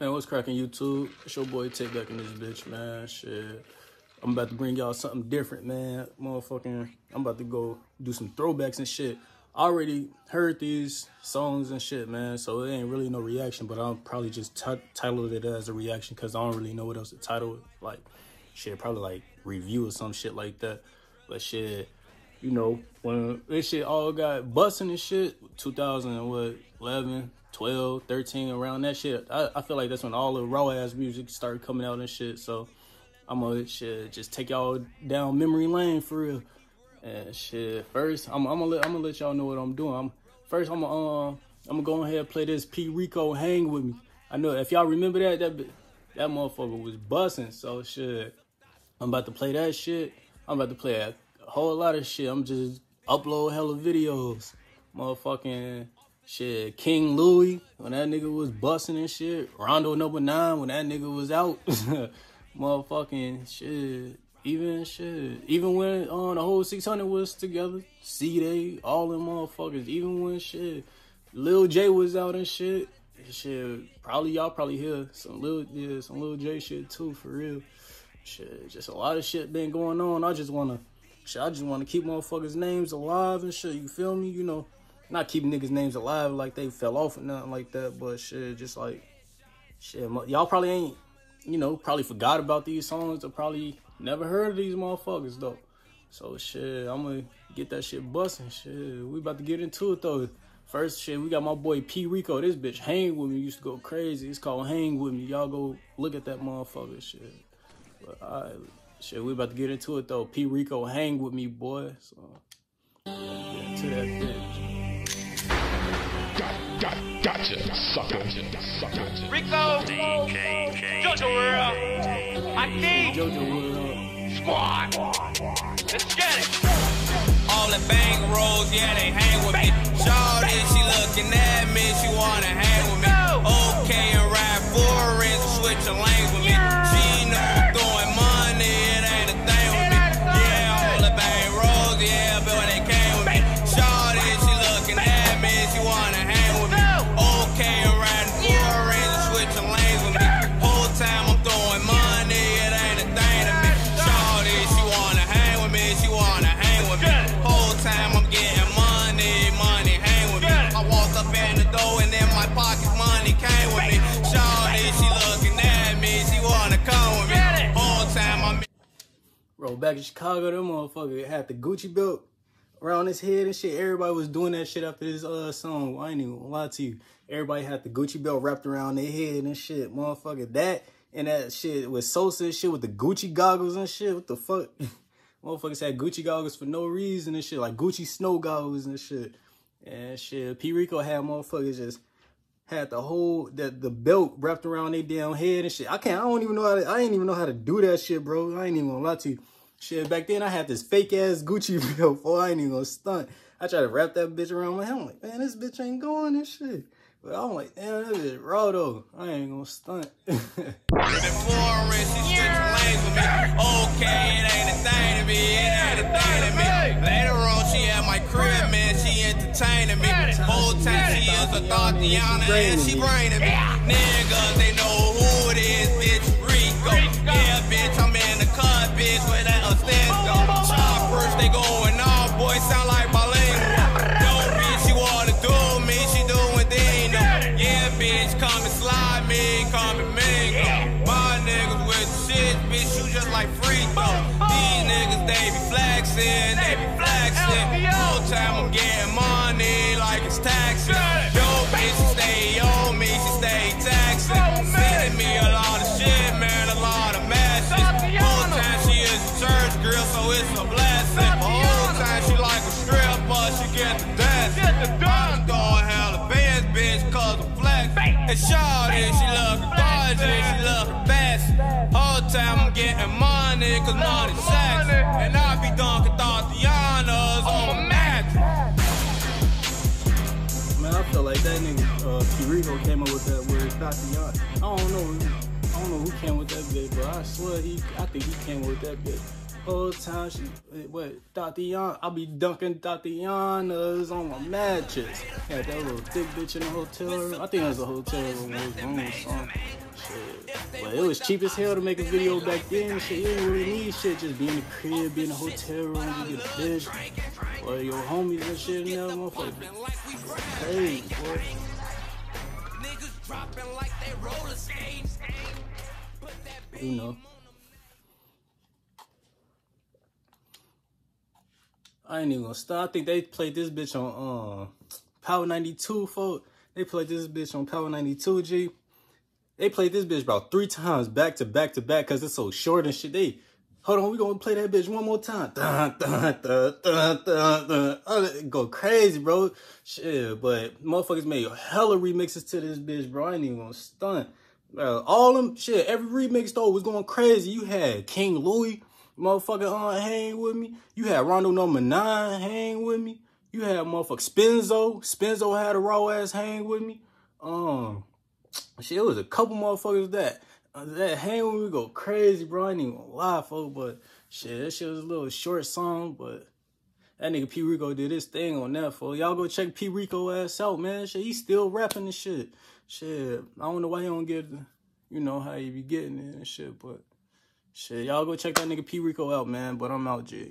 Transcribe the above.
Man, what's cracking YouTube? It's your boy Take Back in this bitch, man. Shit. I'm about to bring y'all something different, man. Motherfucking, I'm about to go do some throwbacks and shit. I already heard these songs and shit, man, so it ain't really no reaction, but I'll probably just title it as a reaction because I don't really know what else to title it. Like, shit, probably like review or some shit like that. But shit, you know, when this shit all got busting and shit, 2011, 12, 13, around that shit, I, I feel like that's when all the raw ass music started coming out and shit. So I'm gonna shit, just take y'all down memory lane for real. And shit, first I'm, I'm gonna let I'm gonna let y'all know what I'm doing. I'm first I'm gonna um I'm gonna go ahead and play this P Rico Hang with me. I know if y'all remember that that that motherfucker was busting. So shit, I'm about to play that shit. I'm about to play a whole lot of shit. I'm just upload hella videos. Motherfucking shit. King Louis, when that nigga was busting and shit. Rondo number nine, when that nigga was out. Motherfucking shit. Even shit. Even when on uh, the whole 600 was together. C-Day, all them motherfuckers. Even when shit. Lil Jay was out and shit. Shit, probably y'all probably hear some little yeah, some Lil Jay shit too, for real. Shit, just a lot of shit been going on. I just wanna Shit, I just want to keep motherfuckers' names alive and shit. You feel me? You know, not keep niggas' names alive like they fell off or nothing like that. But shit, just like shit, y'all probably ain't, you know, probably forgot about these songs or probably never heard of these motherfuckers though. So shit, I'm gonna get that shit busting. Shit, we about to get into it though. First shit, we got my boy P Rico. This bitch hang with me used to go crazy. It's called Hang with me. Y'all go look at that motherfucker shit. But I. Shit, we about to get into it though. P Rico, hang with me, boy. So get into that bitch. Got, got, gotcha, sucker, sucker. Rico, DKK, Jojo World, I need Jojo World, squad. Let's get it. All the bang rolls, yeah, they hang with me. Shawty, she looking at me, she wanna hang with me. Okay, and ride four rings, switching lanes with me. Bro, back in Chicago, them motherfucker had the Gucci belt around his head and shit. Everybody was doing that shit after this uh song. I ain't even gonna lie to you. Everybody had the Gucci belt wrapped around their head and shit. Motherfucker, that and that shit with Sosa and shit with the Gucci goggles and shit. What the fuck? Motherfuckers had Gucci goggles for no reason and shit. Like Gucci snow goggles and shit. And shit, P. Rico had motherfuckers just had the whole the the belt wrapped around their damn head and shit. I can't. I don't even know how. To, I ain't even know how to do that shit, bro. I ain't even gonna lie to you. Shit, back then I had this fake ass Gucci belt. Boy, I ain't even gonna stunt. I tried to wrap that bitch around my head. I'm like, man, this bitch ain't going and shit. But I'm like, damn, this is raw though. I ain't gonna stunt. Okay, it ain't a thing to me. It ain't a thing to me. Later on, she at my crib, man. She entertaining me. Whole time she is a Tatiana and she braining me. Niggas, they know and slide me, and. My niggas with shit, bitch, you just like Frico. These niggas, they be flexing, they be flexing. Whole time I'm getting money like it's taxes. Yo, bitch, she stay on me, she stay taxing. Sending me a lot of shit, man, a lot of messages. Whole time she is a church girl, so it's a blessing. Whole time she like a stripper, she get the And shawty, she look gorgeous, she look best. Whole time I'm getting money, cause money's sex. And I be dunking Tatianas on my Man, I feel like that nigga, uh, P Rico came up with that word Tatiana. I don't know, I don't know who came with that bit, but I swear he, I think he came with that bit. Whole time she, eh, what, Tatiana, I be dunking Tatianas on my mattress. Had that little thick bitch in the hotel room. I think it was a hotel room. It song. But it was cheap as hell to make a video back then. Shit, you didn't really need shit. Just be in the crib, be in a hotel room, you get a bitch, or your homies and shit. And that motherfucker. Boy. You know. I ain't even gonna stop. I think they played this bitch on um Power 92, folk. They played this bitch on Power 92, G. They played this bitch about three times back to back to back because it's so short and shit. They hold on, we gonna play that bitch one more time. Dun, dun, dun, dun, dun, dun. Oh, go crazy, bro. Shit, but motherfuckers made hella remixes to this bitch, bro. I ain't even gonna stun. Bro, all them shit, every remix though was going crazy. You had King Louis, motherfucker, on hang with me. You had Rondo number nine hang with me. You had motherfucker Spenzo. Spenzo had a raw ass hang with me. Um, shit, it was a couple motherfuckers that uh, that hang with me go crazy, bro. I ain't even gonna lie, folks, but shit, that shit was a little short song, but that nigga P Rico did his thing on that, folks. Y'all go check P Rico ass out, man. Shit, he still rapping and shit. Shit, I don't know why he don't get, the, you know, how he be getting it and shit, but shit, y'all go check that nigga P Rico out, man. But I'm out, G.